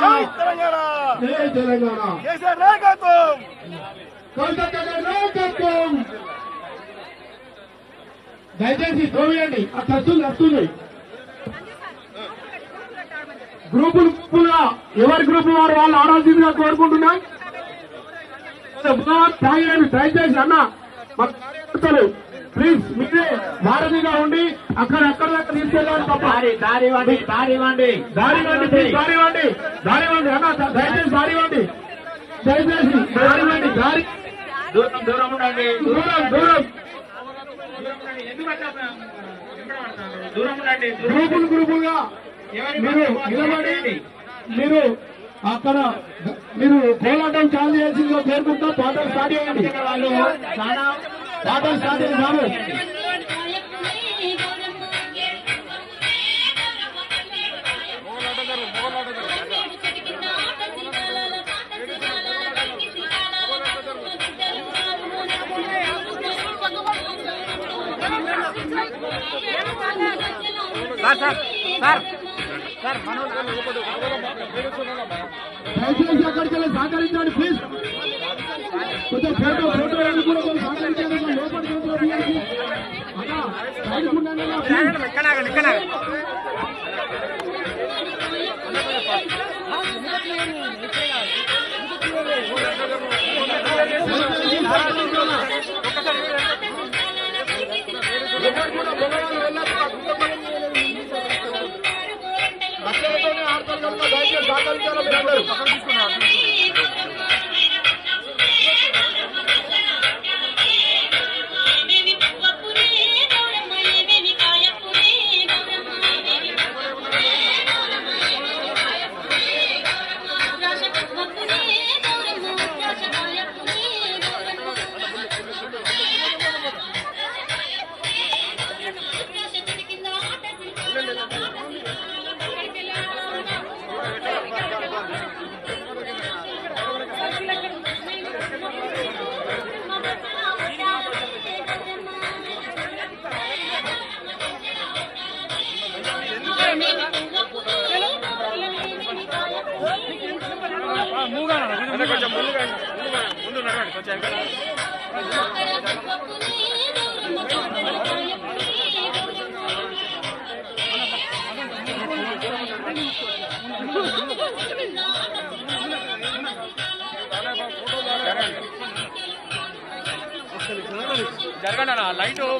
జై తెలంగాణ! జై తెలంగాణ! కేసీఆర్ నాయకత్వం కోల్కతా నాయకత్వం దయచేసి తోవేయండి ఆ ఖర్చులు వస్తుంది గ్రూపులు గ్రూపులుగా ఎవరి గ్రూప్ వారు వాళ్ళు ఆడాల్సిందిగా కోరుకుంటున్నా దయచేసి అన్న మా కార్యకర్తలు ప్లీజ్ మీరే వారధిగా ఉండి అక్కడ అక్కడ దాకా తీసుకెళ్ళాలి తప్ప దారి ఇవ్వండి దారి ఇవ్వండి దారి ఇవ్వండి ప్లీజ్ దారి ఇవ్వండి దారి ఇవ్వండి అన్న దయచేసి దారి ఇవ్వండి దయచేసి దారి ఇవ్వండి దారి దూరం దూరం ఉండండి. దూరం దూరం. దూరం ఉండండి గ్రూపులు గ్రూపులుగా. మీరు నిలబడి మీరు అక్కడ మీరు పోరాటం చాలు చేయాల్సిందిగా కోరుకుంటా పాటలు స్టార్ట్ చేయండి. వాళ్ళు చాలా పాటలు స్టార్ట్ చేయండి బాబు దయచేసి అక్కడికి వెళ్ళి సహకరించండి ప్లీజ్ కొంచెం ఫోటో ఫోటో వెళ్ళి కూడా కొంచెం సహకరించండి కొంచెం లోపలికి ఆడతారు కనుక దయచేసి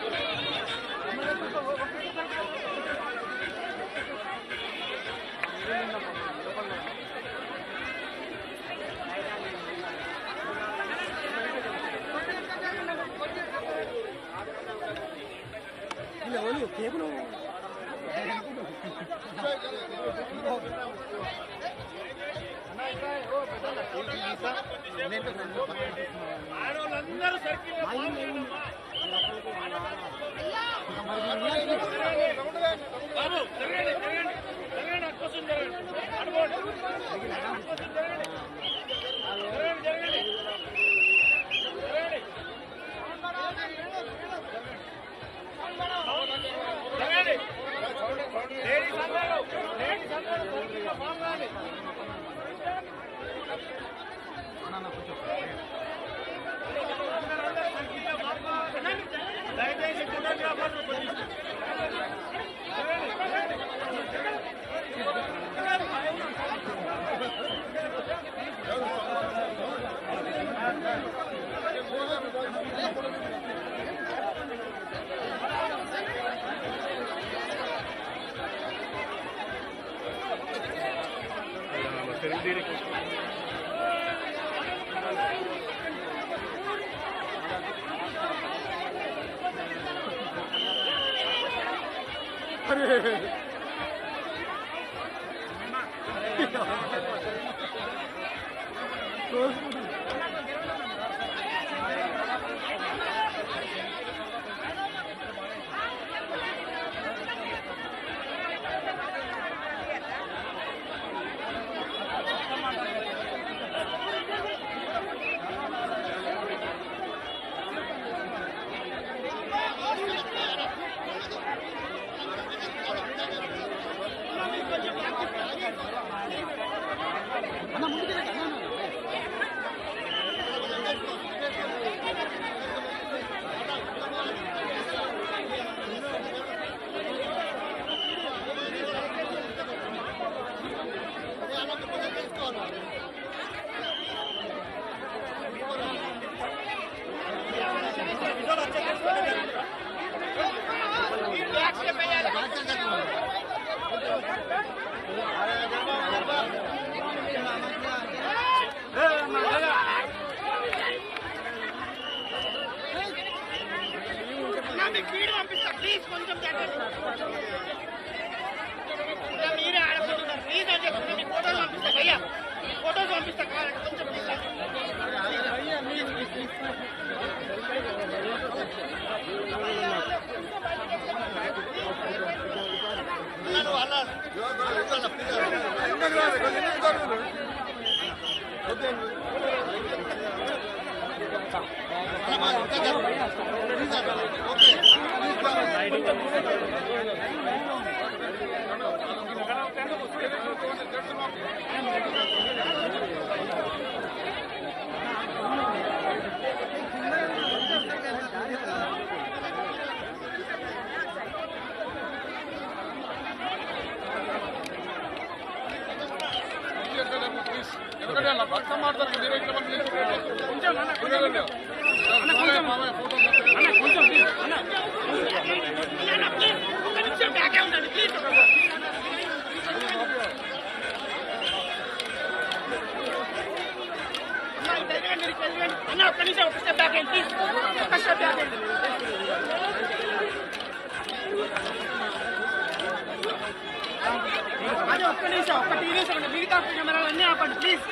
ఎవరు? కేబుల్ ఆడవాళ్ళందరూ సర్కిల్ బాబు జరగండి జరగండి జరగండి అక్కోసం జరగండి అనుకోండి అక్కోసం జరగండి జరగండి జరగండి జరగండి లేడీస్ అందరూ Thank you. ఎందుకంటే అలా భక్తం మాట్లాడతారు మీరు ఇక్కడ మంది కొంచెం ఎదగండి, ఇటు ఎదగండి. అన్న ఒక్క నిమిషం ఒక్క స్టెప్ బ్యాక్ అయ్యండి ప్లీజ్ ఒక్క స్టెప్ బ్యాక్ అయ్యండి అదే ఒక్క నిమిషం ఒక్క టీవీ సెకండ్ మిగతా కెమెరాలు అన్నీ ఆపండి ప్లీజ్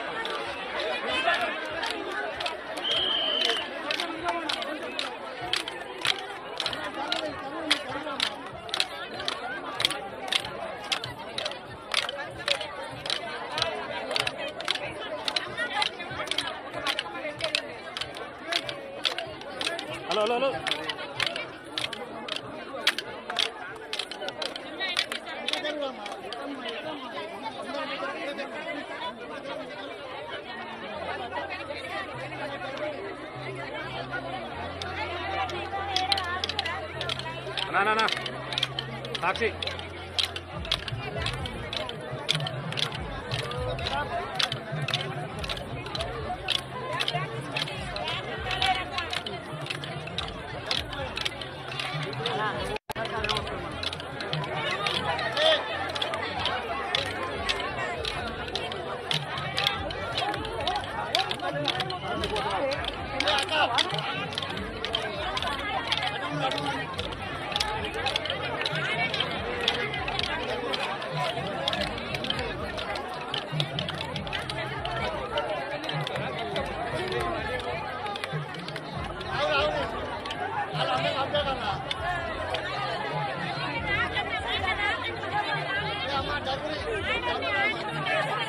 Aynen, aynen.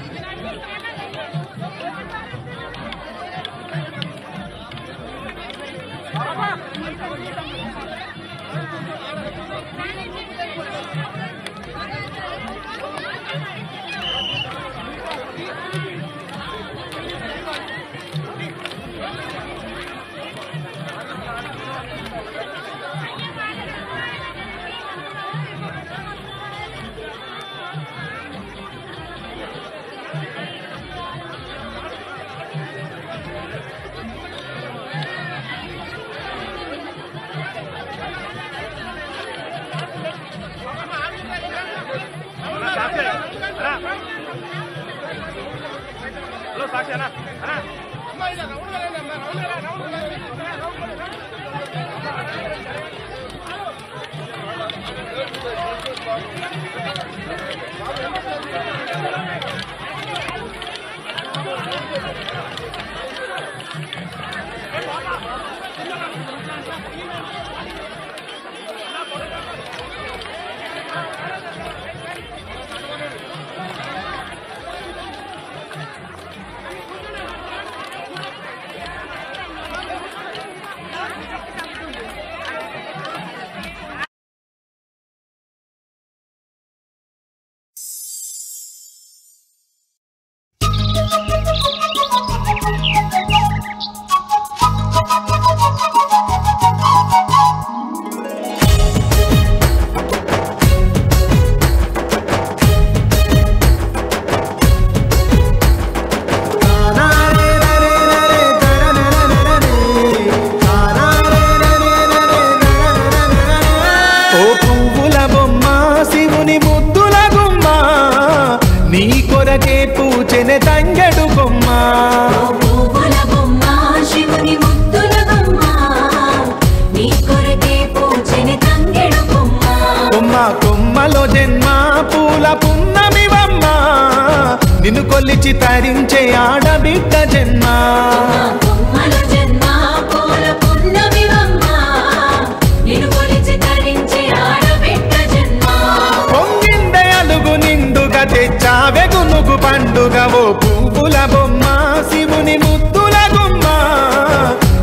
పండుగవో పువ్వుల బొమ్మ శివుని ముద్దుల గుమ్మ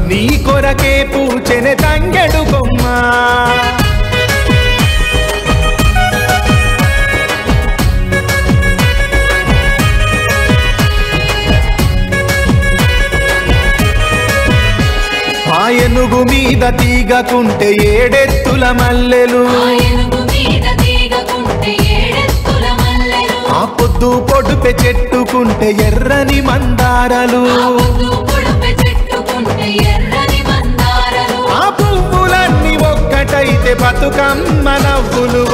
నీ కొరకే పూచెని తంగెడు బొమ్మ. ఆయనుగు మీద తీగకుంటే ఏడెత్తుల మల్లెలు. ముద్దు పొడుపె చెట్టుకుంటే ఎర్రని మందారలు. ఆ పువ్వులన్నీ ఒక్కటైతే బతుకమ్మ నవ్వులు.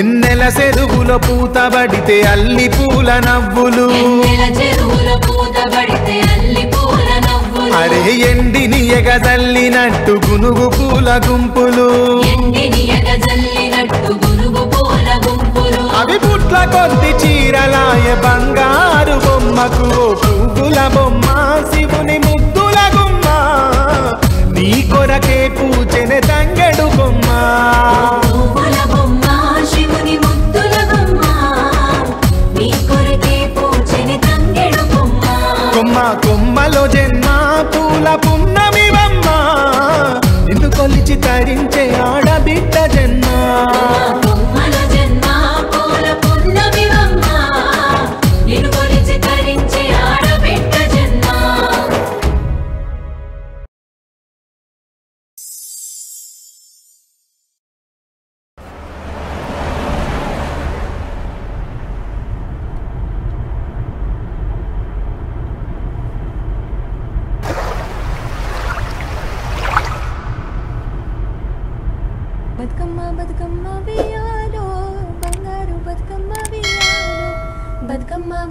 ఎన్నెల చెరువుల పూత పడితే అల్లి పూల నవ్వులు. అరే ఎండిని ఎగజల్లినట్టు గునుగు పూల గుంపులు. అవి పుట్ల కొద్ది చీరలాయ బంగారు బొమ్మకు పూల బొమ్మ శివుని ముద్దుల గుమ్మ. నీ కొరకే పూచెన తంగ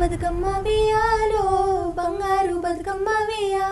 బతుకమ్మ బతుకమ్మ బంగారు బతుకమ్మ వియాలో